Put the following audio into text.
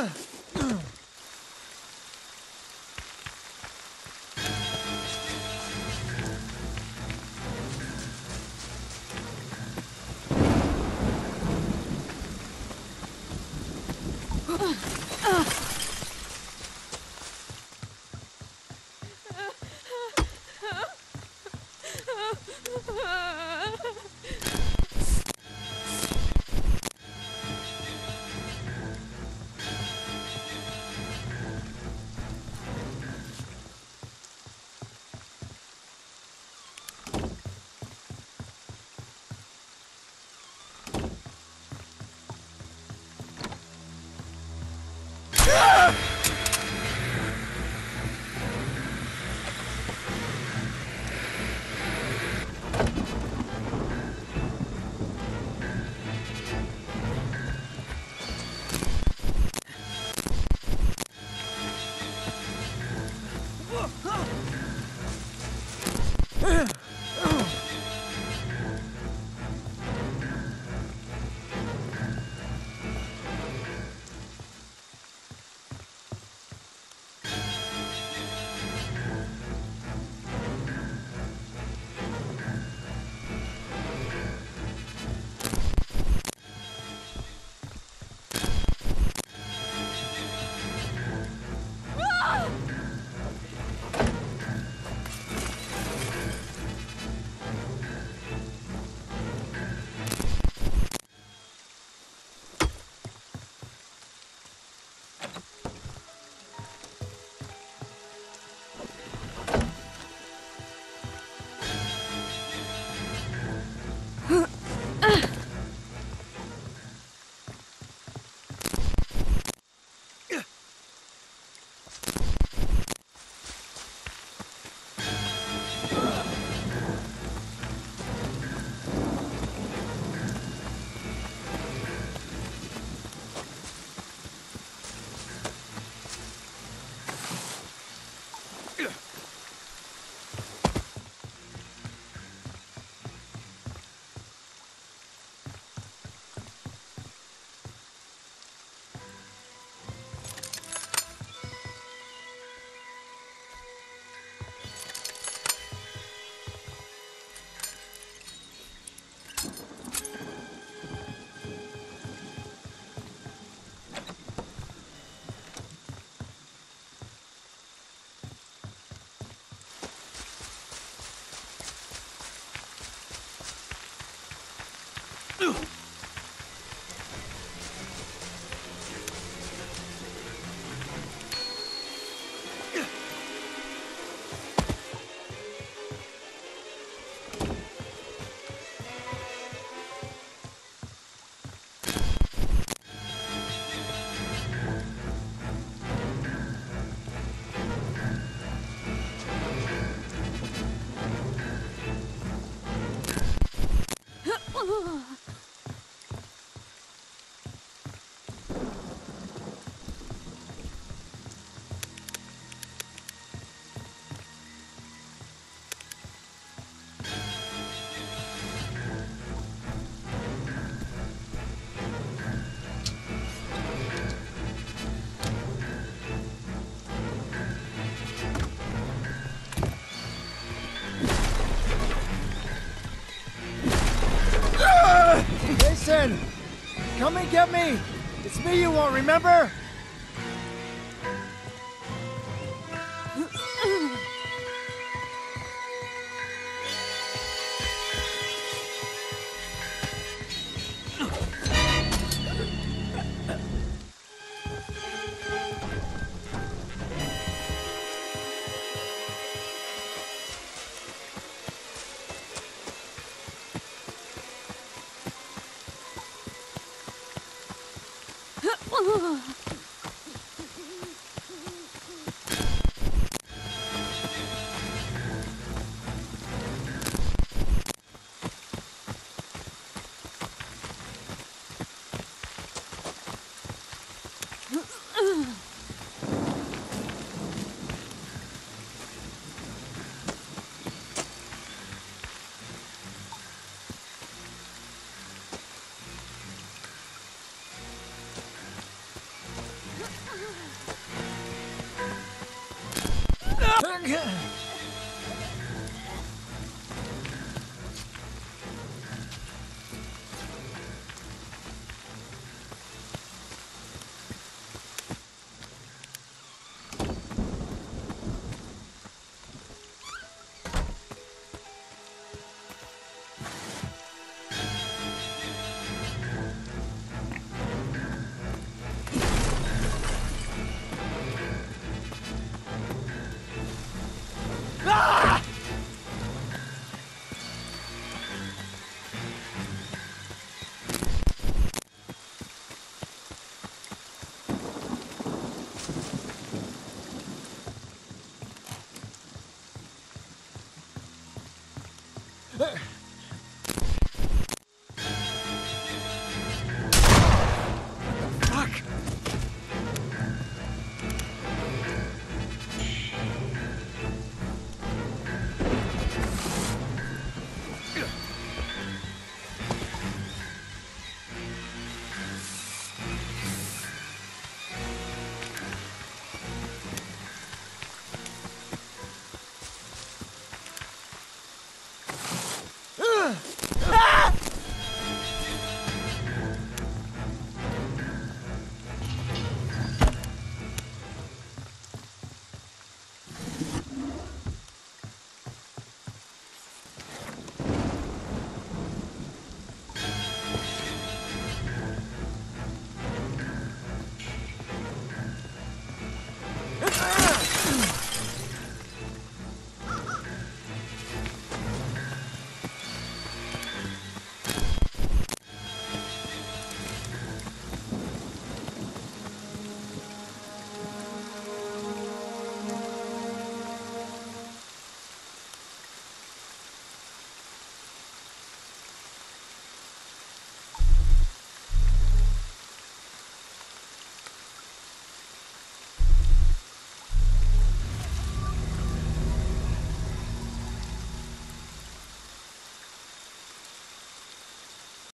아 Ugh. Come and get me! It's me you won't remember? Yeah. There.